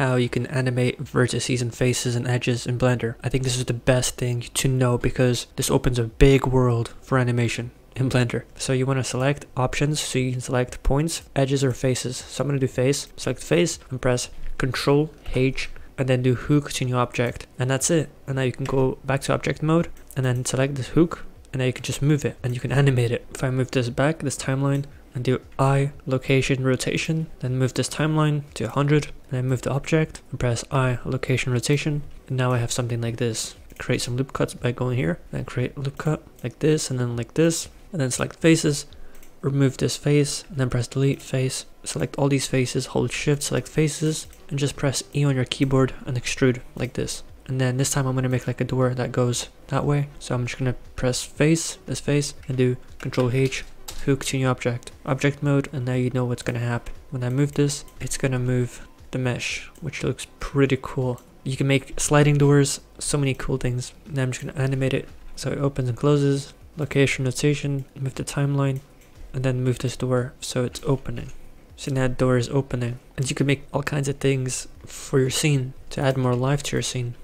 how you can animate vertices and faces and edges in Blender. I think this is the best thing to know because this opens a big world for animation in Blender. So you want to select options so you can select points, edges or faces. So I'm going to do face, select face and press Control H and then do hook to new object and that's it. And now you can go back to object mode and then select this hook and now you can just move it and you can animate it. If I move this back, this timeline, and do I location rotation, then move this timeline to 100, and then move the object and press I location rotation, and now I have something like this. Create some loop cuts by going here, then create loop cut like this, and then like this, and then select faces, remove this face, and then press delete face, select all these faces, hold shift, select faces, and just press E on your keyboard and extrude like this. And then this time I'm going to make like a door that goes that way. So I'm just to press face, this face, and do control H, hook to new object, object mode, and now you know what's to happen. When I move this, it's to move the mesh, which looks pretty cool. You can make sliding doors, so many cool things. Now I'm just to animate it so it opens and closes, location rotation, move the timeline, and then move this door so it's opening. So now the door is opening, and you can make all kinds of things for your scene to add more life to your scene.